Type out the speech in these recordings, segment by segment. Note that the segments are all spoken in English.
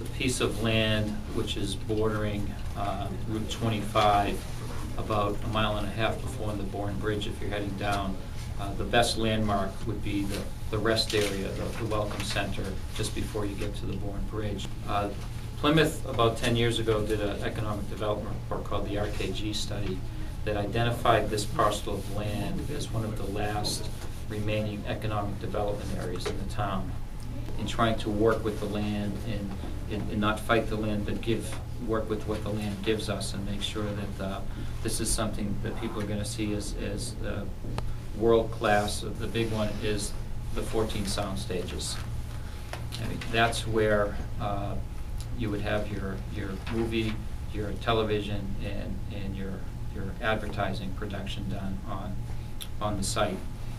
the piece of land which is bordering uh, Route 25, about a mile and a half before the Bourne Bridge, if you're heading down, uh, the best landmark would be the the rest area, the the Welcome Center, just before you get to the Bourne Bridge. Uh, Plymouth, about 10 years ago, did an economic development report called the RKG study that identified this parcel of land as one of the last remaining economic development areas in the town. In trying to work with the land and, and and not fight the land, but give, work with what the land gives us and make sure that uh, this is something that people are going to see as, as uh, world-class. The big one is the 14 sound stages. I mean, That's where uh, you would have your, your movie, your television, and, and your, your advertising production done on, on the site.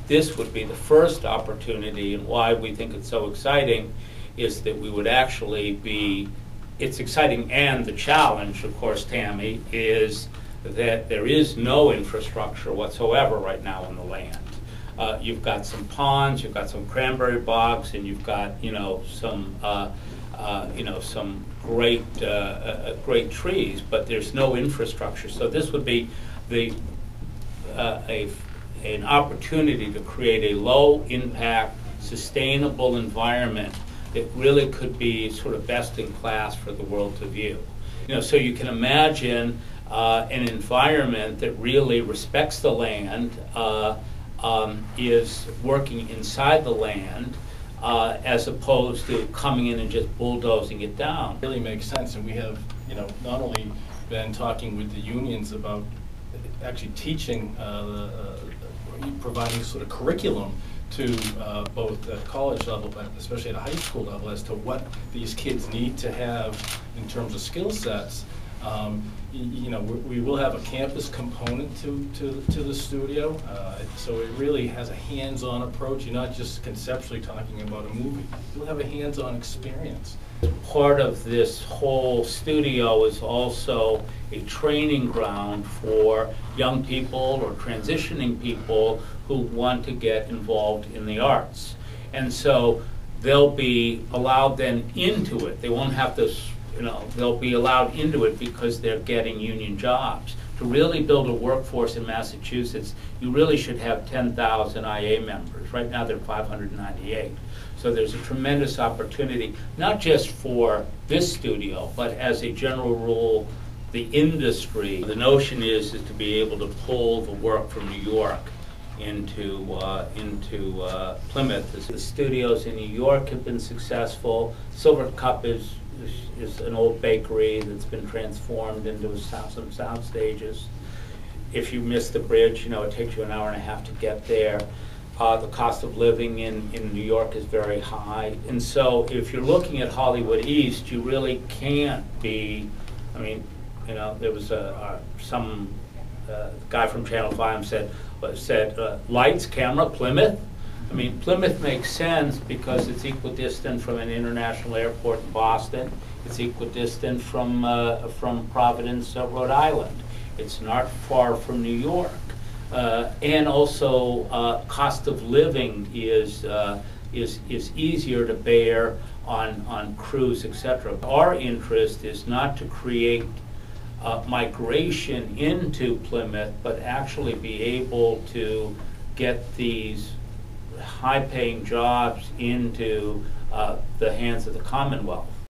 This would be the first opportunity, and why we think it's so exciting is that we would actually be, it's exciting and the challenge, of course, Tammy, is that there is no infrastructure whatsoever right now on the land. Uh, you've got some ponds, you've got some cranberry bogs, and you've got, you know, some, uh, uh, you know, some great, uh, uh, great trees, but there's no infrastructure. So this would be the, uh, a, an opportunity to create a low-impact, sustainable environment that really could be sort of best in class for the world to view. You know, so you can imagine uh, an environment that really respects the land, uh, um, is working inside the land, uh, as opposed to coming in and just bulldozing it down. really makes sense, and we have, you know, not only been talking with the unions about actually teaching, uh, uh, providing sort of curriculum to uh, both at college level, but especially at a high school level, as to what these kids need to have in terms of skill sets. Um, You know, we we will have a campus component to, to, to the studio, uh, so it really has a hands-on approach. You're not just conceptually talking about a movie. You'll have a hands-on experience. Part of this whole studio is also a training ground for young people or transitioning people who want to get involved in the arts. And so they'll be allowed then into it. They won't have to, you know, they'll be allowed into it because they're getting union jobs. To really build a workforce in Massachusetts, you really should have 10,000 IA members. Right now, they're 598. So there's a tremendous opportunity, not just for this studio, but as a general rule, the industry. The notion is, is to be able to pull the work from New York into, uh, into uh, Plymouth. The studios in New York have been successful. Silvercup is, is- an old bakery that's been transformed into sound- some sound stages. If you miss the bridge, you know, it takes you an hour and a half to get there. Uh, The cost of living in, in New York is very high. And so if you're looking at Hollywood East, you really can't be, I mean, you know, there was a, a- some uh, guy from Channel 5 said, uh, said, lights, camera, Plymouth. I mean, Plymouth makes sense because it's equidistant from an international airport in Boston. It's equidistant from, uh, from Providence, uh, Rhode Island. It's not far from New York. Uh, And also, uh, cost of living is, uh, is, is easier to bear on, on crews, et cetera. Our interest is not to create uh, migration into Plymouth, but actually be able to get these high-paying jobs into uh, the hands of the Commonwealth.